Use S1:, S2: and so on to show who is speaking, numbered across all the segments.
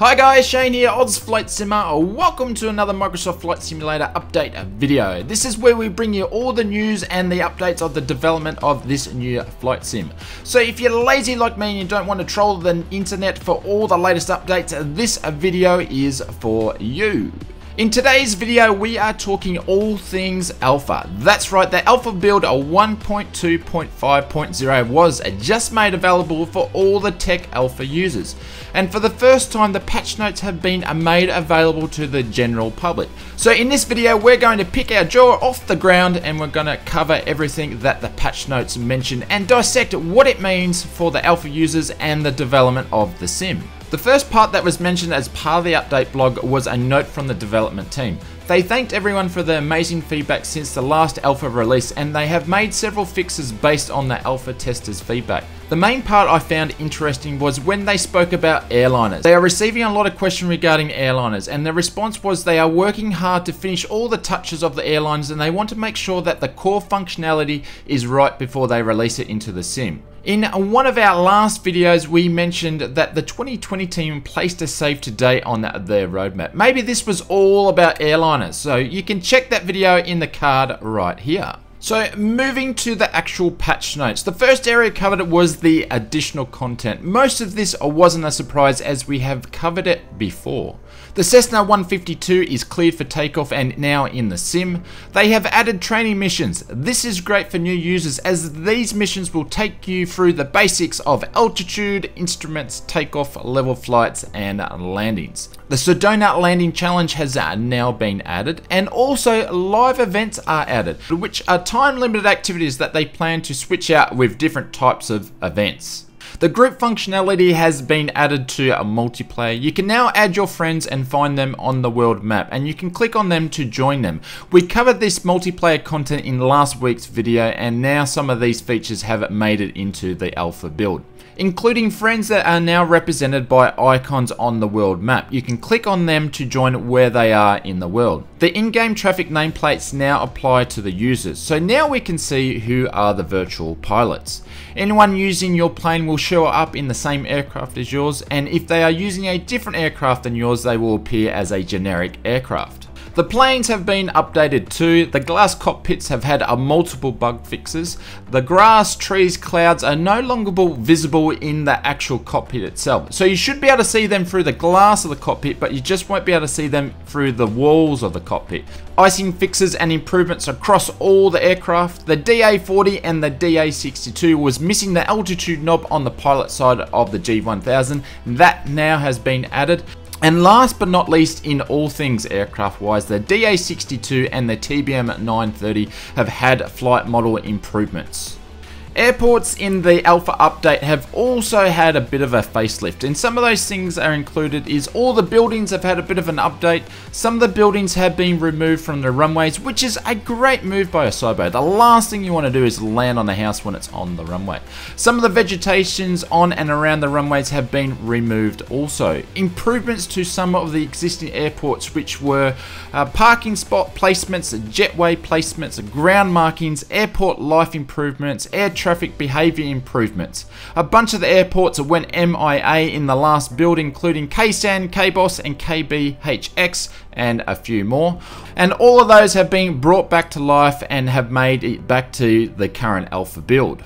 S1: Hi guys, Shane here, Aus Flight Simmer. Welcome to another Microsoft Flight Simulator update video. This is where we bring you all the news and the updates of the development of this new flight sim. So if you're lazy like me and you don't want to troll the internet for all the latest updates, this video is for you. In today's video, we are talking all things alpha. That's right, the alpha build 1.2.5.0 was just made available for all the tech alpha users. And for the first time, the patch notes have been made available to the general public. So in this video, we're going to pick our jaw off the ground and we're going to cover everything that the patch notes mention and dissect what it means for the alpha users and the development of the sim. The first part that was mentioned as part of the update blog was a note from the development team. They thanked everyone for the amazing feedback since the last alpha release and they have made several fixes based on the alpha testers feedback. The main part I found interesting was when they spoke about airliners. They are receiving a lot of questions regarding airliners and the response was they are working hard to finish all the touches of the airlines and they want to make sure that the core functionality is right before they release it into the sim. In one of our last videos, we mentioned that the 2020 team placed a save today on their roadmap. Maybe this was all about airliners, so you can check that video in the card right here. So moving to the actual patch notes, the first area covered was the additional content. Most of this wasn't a surprise as we have covered it before. The Cessna 152 is cleared for takeoff and now in the sim. They have added training missions. This is great for new users as these missions will take you through the basics of altitude, instruments, takeoff, level flights and landings. The Sedona landing challenge has uh, now been added and also live events are added which are time limited activities that they plan to switch out with different types of events. The group functionality has been added to a multiplayer. You can now add your friends and find them on the world map and you can click on them to join them. We covered this multiplayer content in last week's video and now some of these features have made it into the alpha build including friends that are now represented by icons on the world map. You can click on them to join where they are in the world. The in-game traffic nameplates now apply to the users, so now we can see who are the virtual pilots. Anyone using your plane will show up in the same aircraft as yours, and if they are using a different aircraft than yours, they will appear as a generic aircraft. The planes have been updated too. The glass cockpits have had a multiple bug fixes. The grass, trees, clouds are no longer visible in the actual cockpit itself. So you should be able to see them through the glass of the cockpit, but you just won't be able to see them through the walls of the cockpit. Icing fixes and improvements across all the aircraft. The DA40 and the DA62 was missing the altitude knob on the pilot side of the G1000. That now has been added. And last but not least in all things aircraft wise, the DA62 and the TBM 930 have had flight model improvements. Airports in the alpha update have also had a bit of a facelift and some of those things are included is all the buildings have had a bit of an update. Some of the buildings have been removed from the runways which is a great move by Asobo. The last thing you want to do is land on the house when it's on the runway. Some of the vegetations on and around the runways have been removed also. Improvements to some of the existing airports which were uh, parking spot placements, jetway placements, ground markings, airport life improvements, air traffic behaviour improvements. A bunch of the airports went MIA in the last build, including KSAN, KBOS, and KBHX, and a few more. And all of those have been brought back to life and have made it back to the current alpha build.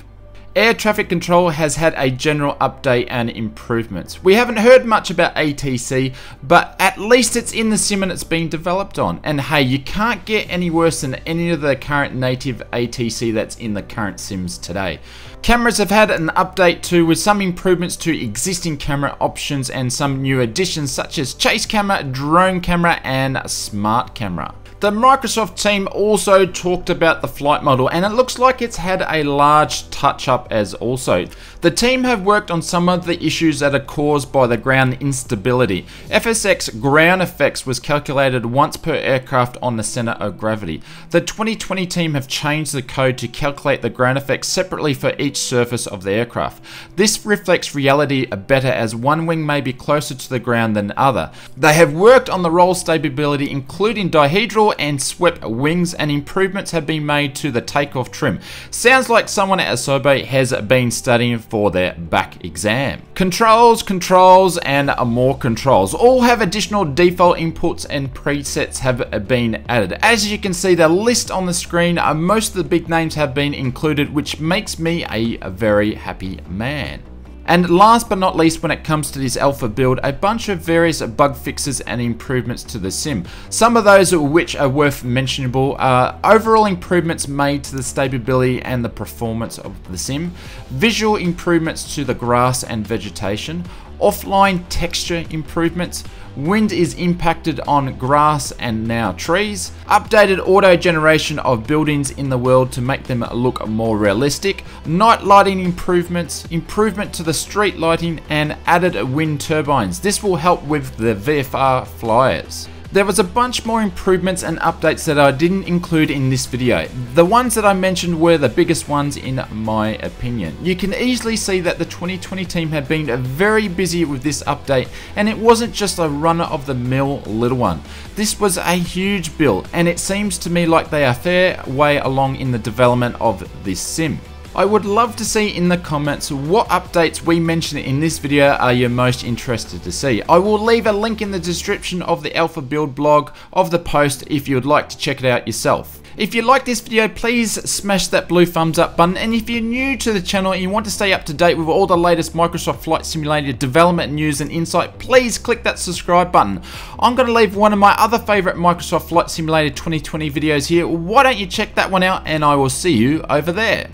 S1: Air traffic control has had a general update and improvements. We haven't heard much about ATC, but at least it's in the sim and it's being developed on. And hey, you can't get any worse than any of the current native ATC that's in the current sims today. Cameras have had an update too with some improvements to existing camera options and some new additions such as chase camera, drone camera and smart camera. The Microsoft team also talked about the flight model and it looks like it's had a large touch up as also. The team have worked on some of the issues that are caused by the ground instability. FSX ground effects was calculated once per aircraft on the center of gravity. The 2020 team have changed the code to calculate the ground effects separately for each surface of the aircraft. This reflects reality better as one wing may be closer to the ground than other. They have worked on the roll stability including dihedral and swept wings and improvements have been made to the takeoff trim. Sounds like someone at Asobo has been studying for their back exam. Controls, controls, and more controls. All have additional default inputs and presets have been added. As you can see, the list on the screen, uh, most of the big names have been included, which makes me a very happy man. And last but not least when it comes to this alpha build, a bunch of various bug fixes and improvements to the sim. Some of those which are worth mentionable are overall improvements made to the stability and the performance of the sim, visual improvements to the grass and vegetation, offline texture improvements, wind is impacted on grass and now trees, updated auto generation of buildings in the world to make them look more realistic, night lighting improvements, improvement to the street lighting and added wind turbines. This will help with the VFR flyers. There was a bunch more improvements and updates that I didn't include in this video. The ones that I mentioned were the biggest ones in my opinion. You can easily see that the 2020 team had been very busy with this update and it wasn't just a runner of the mill little one. This was a huge build and it seems to me like they are fair way along in the development of this sim. I would love to see in the comments what updates we mention in this video are you most interested to see. I will leave a link in the description of the Alpha Build blog of the post if you would like to check it out yourself. If you like this video, please smash that blue thumbs up button. And if you're new to the channel and you want to stay up to date with all the latest Microsoft Flight Simulator development news and insight, please click that subscribe button. I'm going to leave one of my other favorite Microsoft Flight Simulator 2020 videos here. Why don't you check that one out and I will see you over there.